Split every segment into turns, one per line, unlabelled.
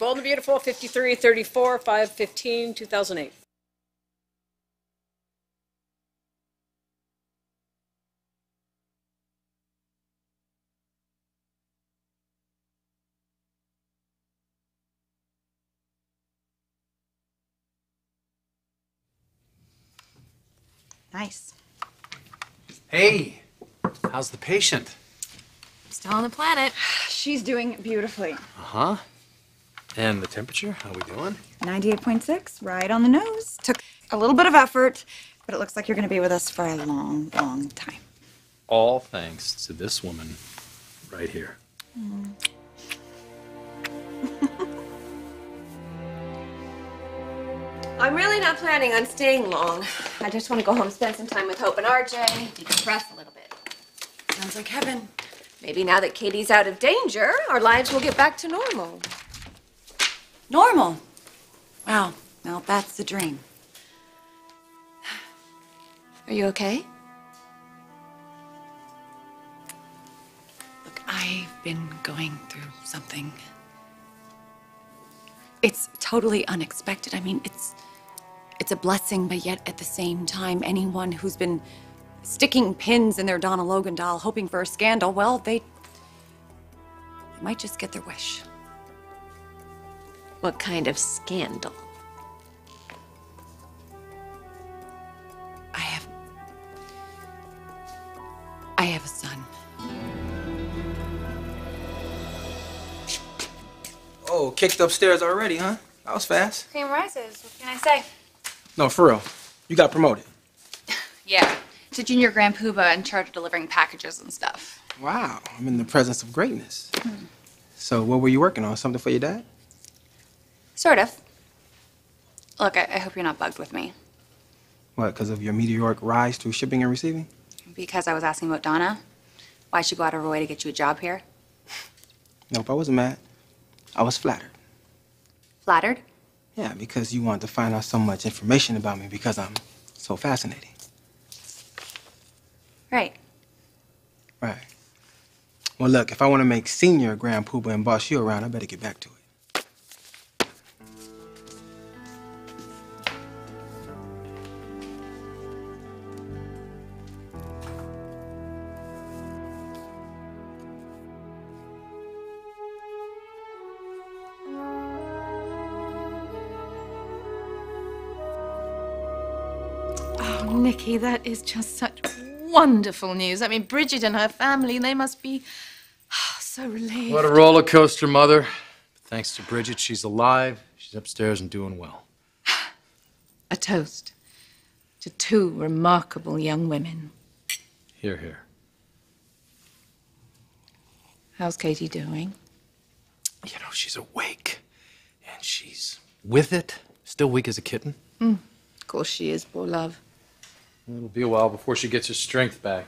Bold and Beautiful, 5334, 515, 2008.
Nice.
Hey, how's the patient?
Still on the planet.
She's doing beautifully.
Uh huh. And the temperature? How are we doing?
98.6, right on the nose. Took a little bit of effort, but it looks like you're going to be with us for a long, long time.
All thanks to this woman right here. Mm.
I'm really not planning on staying long. I just want to go home, spend some time with Hope and RJ, decompress a little bit.
Sounds like heaven.
Maybe now that Katie's out of danger, our lives will get back to normal.
Normal. Wow. Well, that's the dream.
Are you okay?
Look, I've been going through something. It's totally unexpected. I mean, it's it's a blessing, but yet at the same time, anyone who's been sticking pins in their Donna Logan doll hoping for a scandal, well, they, they might just get their wish.
What kind of scandal?
I have I have a son.
Oh, kicked upstairs already, huh? That was fast.
Cream rises. What can I say?
No, for real. You got promoted.
Yeah. To junior grand poobah in charge of delivering packages and stuff.
Wow, I'm in the presence of greatness. So, what were you working on? Something for your dad?
Sort of. Look, I, I hope you're not bugged with me.
What, because of your meteoric rise through shipping and receiving?
Because I was asking about Donna. Why she go out of her way to get you a job here?
Nope, I wasn't mad. I was flattered.
Flattered?
Yeah, because you wanted to find out so much information about me because I'm so fascinating.
Right.
Right. Well, look, if I want to make senior Grand Poobah and boss you around, I better get back to it.
Nikki, that is just such wonderful news. I mean, Bridget and her family, they must be so relieved.
What a roller coaster, Mother. Thanks to Bridget, she's alive. She's upstairs and doing well.
A toast to two remarkable young women.
Here, here.
How's Katie doing?
You know, she's awake. And she's with it. Still weak as a kitten.
Mm, of course she is, poor love.
It'll be a while before she gets her strength back.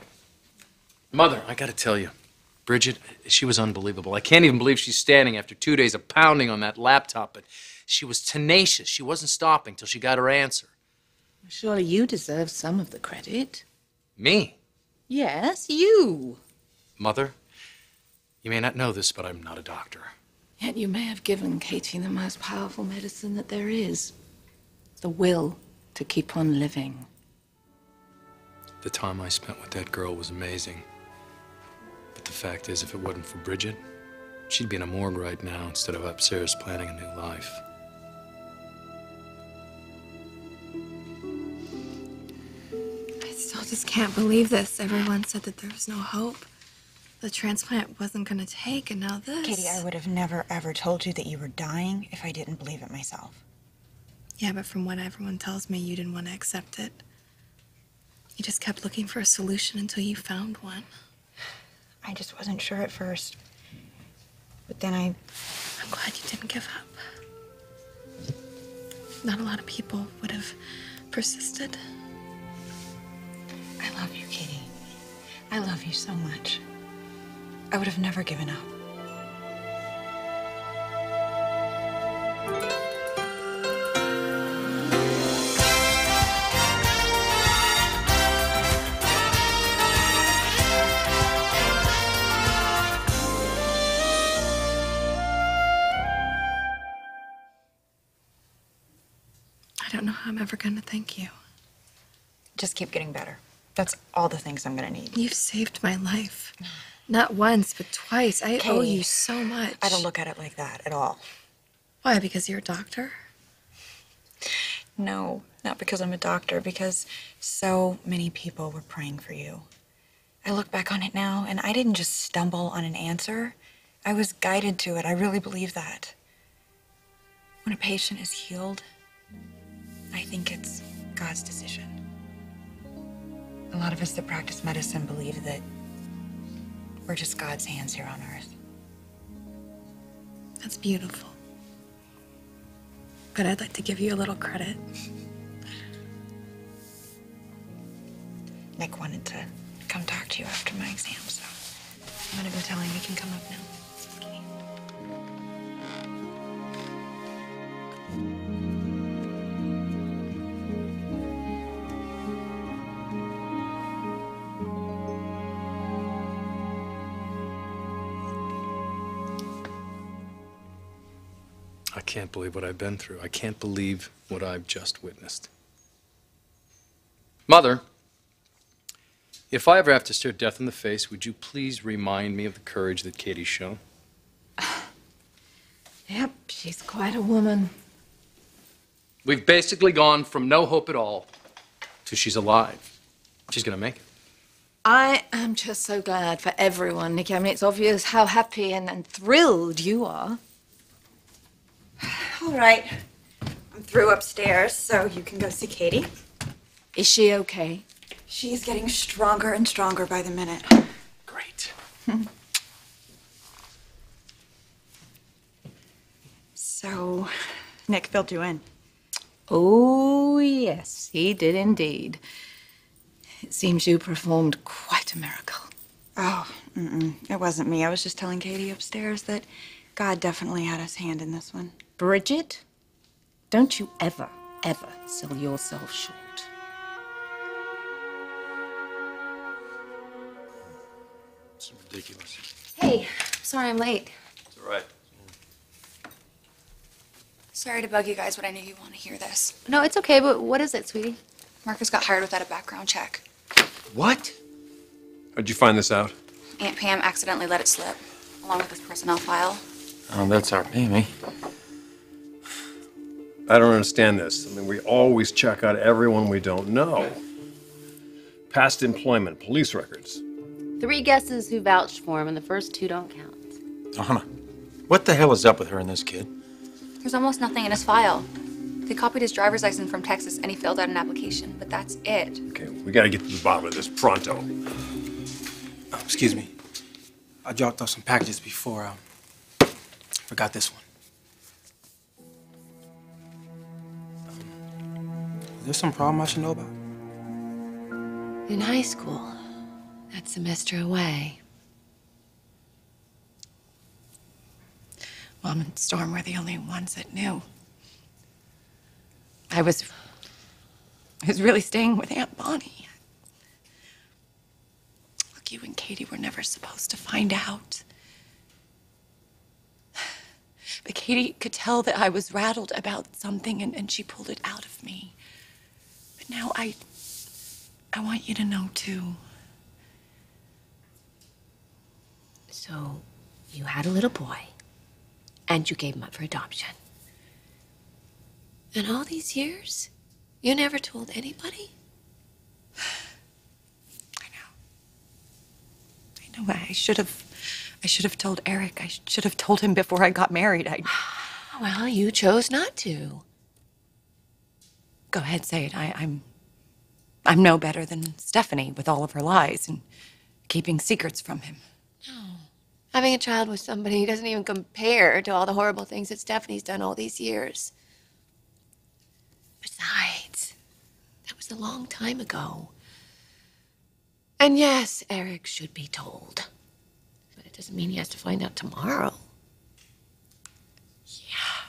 Mother, I gotta tell you, Bridget, she was unbelievable. I can't even believe she's standing after two days of pounding on that laptop, but she was tenacious. She wasn't stopping till she got her answer.
Surely you deserve some of the credit.
Me?
Yes, you.
Mother, you may not know this, but I'm not a doctor.
Yet you may have given Katie the most powerful medicine that there is the will to keep on living.
The time I spent with that girl was amazing. But the fact is, if it wasn't for Bridget, she'd be in a morgue right now instead of upstairs planning a new life.
I still just can't believe this. Everyone said that there was no hope. The transplant wasn't gonna take, and now this.
Katie, I would have never ever told you that you were dying if I didn't believe it myself.
Yeah, but from what everyone tells me, you didn't want to accept it. You just kept looking for a solution until you found one.
I just wasn't sure at first. But then I
I'm glad you didn't give up. Not a lot of people would have persisted.
I love you, Katie. I love you so much. I would have never given up.
Don't know how I'm ever gonna thank you.
Just keep getting better. That's all the things I'm gonna need.
You've saved my life. Not once, but twice. I owe you so much.
I don't look at it like that at all.
Why? Because you're a doctor?
No, not because I'm a doctor, because so many people were praying for you. I look back on it now, and I didn't just stumble on an answer. I was guided to it. I really believe that. When a patient is healed, I think it's God's decision. A lot of us that practice medicine believe that we're just God's hands here on earth.
That's beautiful. But I'd like to give you a little credit.
Nick wanted to come talk to you after my exam, so I'm gonna go tell him he can come up now.
Can't believe what I've been through. I can't believe what I've just witnessed. Mother, if I ever have to stare death in the face, would you please remind me of the courage that Katie's shown?
Yep, she's quite a woman.
We've basically gone from no hope at all to she's alive. She's gonna make it.
I am just so glad for everyone, Nikki. I mean, it's obvious how happy and, and thrilled you are.
All right. I'm through upstairs, so you can go see Katie.
Is she okay?
She's getting stronger and stronger by the minute.
Great.
So, Nick filled you in.
Oh, yes, he did indeed. It seems you performed quite a miracle.
Oh, mm-mm. It wasn't me. I was just telling Katie upstairs that God definitely had his hand in this one.
Bridget, don't you ever, ever sell yourself short.
It's ridiculous.
Hey, sorry I'm late.
It's all right.
Sorry to bug you guys, but I knew you want to hear this.
No, it's okay, but what is it, sweetie?
Marcus got hired without a background check.
What? How'd you find this out?
Aunt Pam accidentally let it slip, along with his personnel file.
Oh, that's our Pammy. I don't understand this. I mean, we always check out everyone we don't know. Past employment, police records.
Three guesses who vouched for him, and the first two don't count.
Donna, what the hell is up with her and this kid?
There's almost nothing in his file. They copied his driver's license from Texas and he filled out an application, but that's it.
Okay, we gotta get to the bottom of this pronto.
Excuse me. I dropped off some packages before. Um, forgot this one. Um, is there some problem I should know about?
In high school, that semester away.
Mom and Storm were the only ones that knew. I was. I was really staying with Aunt Bonnie. Look, you and Katie were never supposed to find out. But Katie could tell that I was rattled about something and, and she pulled it out of me. Now I. I want you to know, too.
So, you had a little boy, and you gave him up for adoption. And all these years, you never told anybody?
I know. I know I should have. I should have told Eric. I should have told him before I got married. I.
Well, you chose not to.
Go ahead, say it. I, I'm. I'm no better than Stephanie with all of her lies and keeping secrets from him. No.
Having a child with somebody who doesn't even compare to all the horrible things that Stephanie's done all these years. Besides, that was a long time ago. And yes, Eric should be told. But it doesn't mean he has to find out tomorrow. Yeah.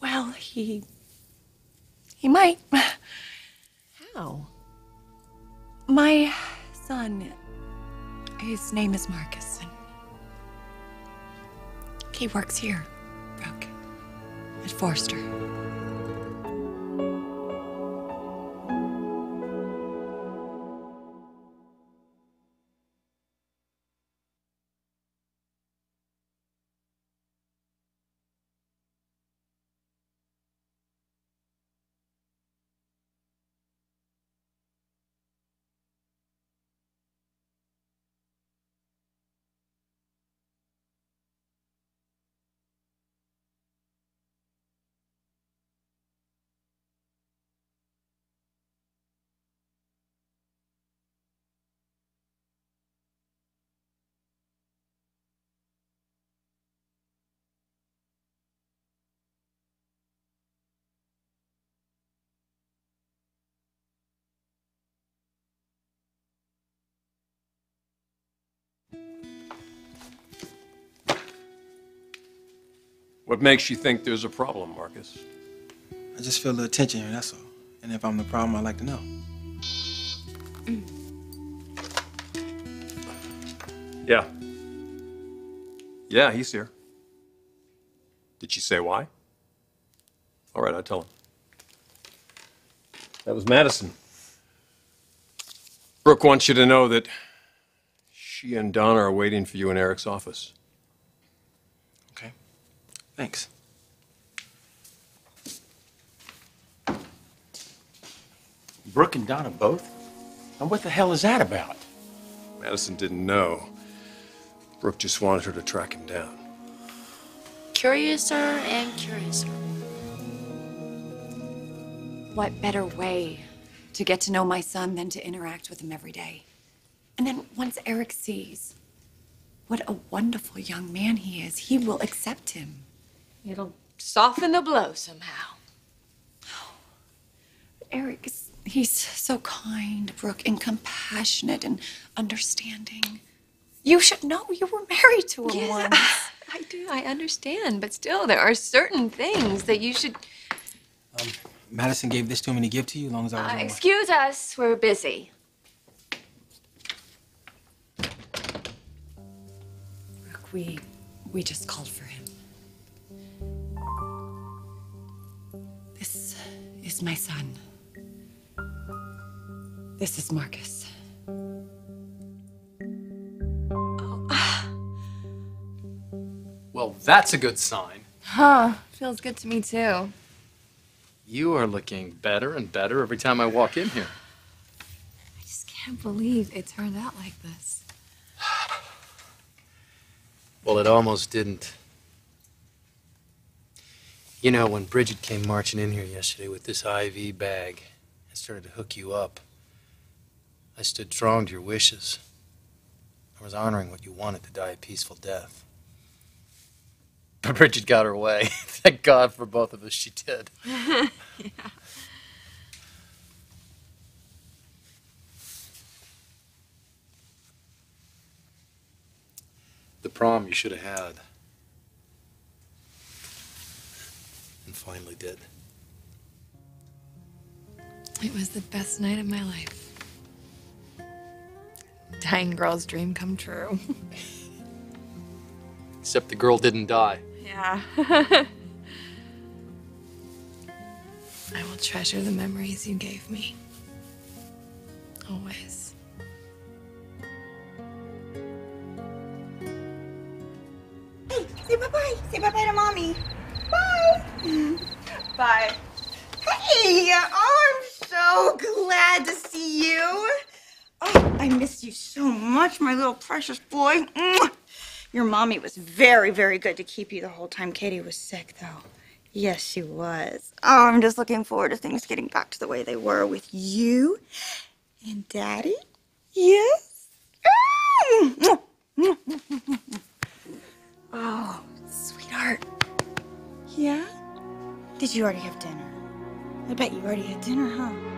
Well, he. He might.
How?
My son. His name is Marcus. And he works here, Brooke, at Forrester.
What makes you think there's a problem, Marcus?
I just feel the tension here, that's all. And if I'm the problem, I'd like to know. Mm.
yeah. Yeah, he's here. Did she say why? All right, I'll tell him. That was Madison. Brooke wants you to know that she and Donna are waiting for you in Eric's office.
Okay. Thanks.
Brooke and Donna both? And what the hell is that about?
Madison didn't know. Brooke just wanted her to track him down.
Curiouser and curiouser.
What better way to get to know my son than to interact with him every day? And then once Eric sees what a wonderful young man he is, he will accept him.
It'll soften the blow somehow.
Eric is he's so kind, Brooke, and compassionate and understanding. You should know you were married to him
Yeah,
once.
I do, I understand, but still, there are certain things that you should.
Madison gave this to me to give to you as long as I was
Uh, excuse us, we're busy.
We we just called for him. This is my son. This is Marcus.
Well, that's a good sign.
Huh. Feels good to me too.
You are looking better and better every time I walk in here.
I just can't believe it turned out like this.
Well, it almost didn't. You know, when Bridget came marching in here yesterday with this IV bag and started to hook you up, I stood strong to your wishes. I was honoring what you wanted to die a peaceful death. But Bridget got her way. Thank God for both of us, she did.
yeah.
The prom you should have had. And finally did.
It was the best night of my life. Dying girl's dream come true.
Except the girl didn't die.
Yeah. I will treasure the memories you gave me. Always.
Hey, oh, I'm so glad to see you. Oh, I missed you so much, my little precious boy. Your mommy was very, very good to keep you the whole time Katie was sick, though. Yes, she was. Oh, I'm just looking forward to things getting back to the way they were with you and Daddy. Yes. You already have dinner? I bet you already had dinner, huh?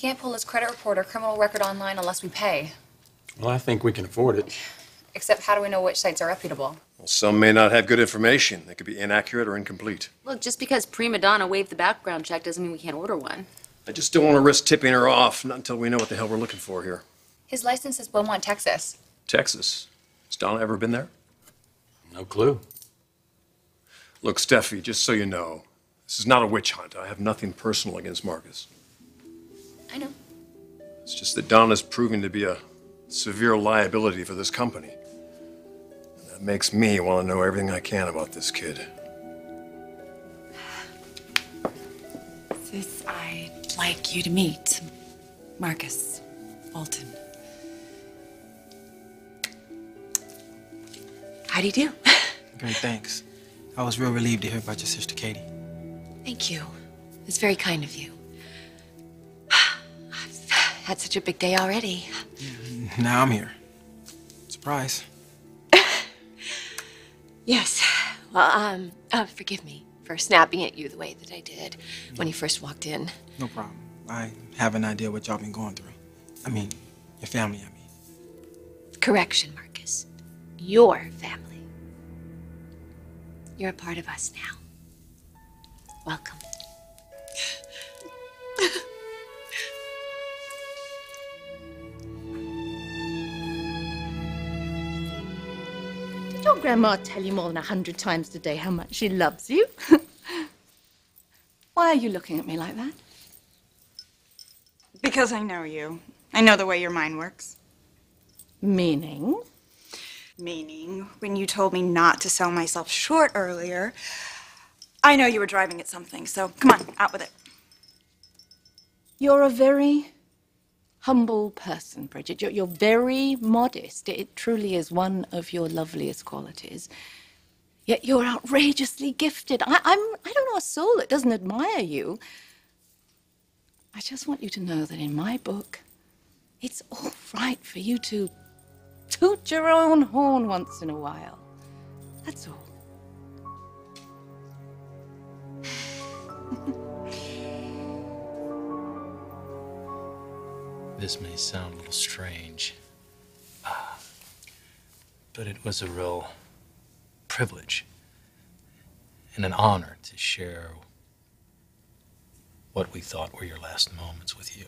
Can't pull his credit report or criminal record online unless we pay.
Well, I think we can afford it.
Except, how do we know which sites are reputable?
Well, some may not have good information. They could be inaccurate or incomplete.
Look, just because Prima Donna waived the background check doesn't mean we can't order one.
I just don't want to risk tipping her off, not until we know what the hell we're looking for here.
His license is Beaumont, Texas.
Texas. Has Donna ever been there?
No clue.
Look, Steffy, just so you know, this is not a witch hunt. I have nothing personal against Marcus.
I know.
It's just that Donna's proving to be a severe liability for this company. And that makes me want to know everything I can about this kid.
Francis, I'd like you to meet Marcus Walton. How do you do?
Great, thanks. I was real relieved to hear about your sister Katie.
Thank you. It's very kind of you. Had such a big day already.
Now I'm here. Surprise.
Yes. Well, um, uh, forgive me for snapping at you the way that I did when you first walked in.
No problem. I have an idea what y'all been going through. I mean, your family, I mean.
Correction, Marcus. Your family. You're a part of us now. Welcome.
Your grandma tell you more than a hundred times today how much she loves you?
Why are you looking at me like that?
Because I know you. I know the way your mind works.
Meaning?
Meaning, when you told me not to sell myself short earlier, I know you were driving at something, so come on, out with it.
You're a very humble person, Bridget. You're, you're very modest. It truly is one of your loveliest qualities. Yet you're outrageously gifted. I, I'm, I don't know a soul that doesn't admire you. I just want you to know that in my book, it's all right for you to toot your own horn once in a while. That's all.
This may sound a little strange, uh, but it was a real privilege and an honor to share what we thought were your last moments with you.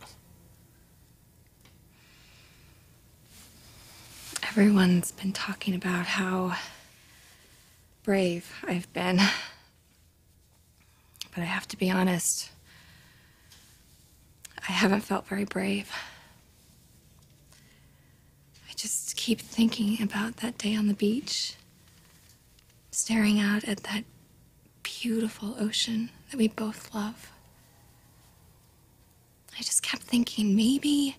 Everyone's been talking about how brave I've been. But I have to be honest, I haven't felt very brave. Just keep thinking about that day on the beach, staring out at that beautiful ocean that we both love. I just kept thinking maybe,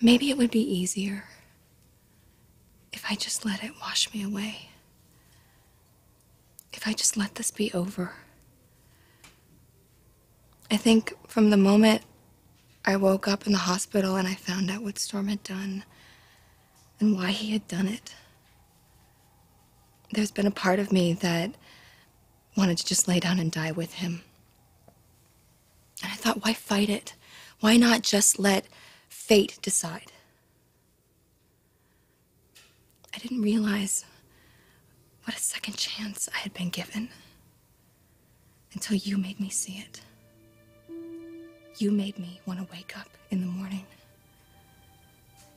maybe it would be easier if I just let it wash me away. If I just let this be over. I think from the moment I woke up in the hospital and I found out what Storm had done and why he had done it, there's been a part of me that wanted to just lay down and die with him. And I thought, why fight it? Why not just let fate decide? I didn't realize what a second chance I had been given until you made me see it. You made me want to wake up in the morning.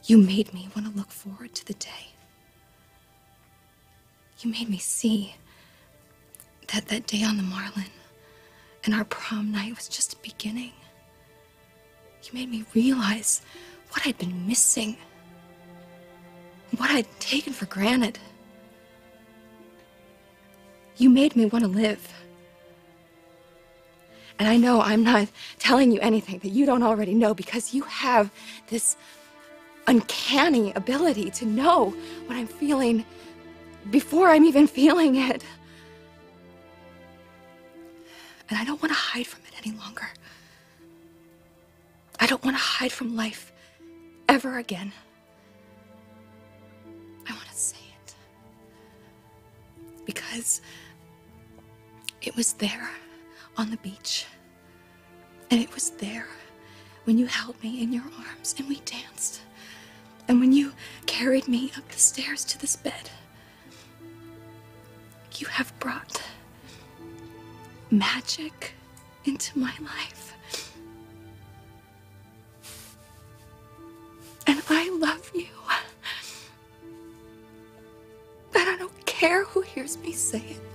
You made me want to look forward to the day. You made me see that that day on the Marlin and our prom night was just a beginning. You made me realize what I'd been missing, what I'd taken for granted. You made me want to live. And I know I'm not telling you anything that you don't already know because you have this uncanny ability to know what I'm feeling before I'm even feeling it. And I don't want to hide from it any longer. I don't want to hide from life ever again. I want to say it. Because it was there on the beach. And it was there when you held me in your arms and we danced. And when you carried me up the stairs to this bed. You have brought magic into my life. And I love you. But I don't care who hears me say it.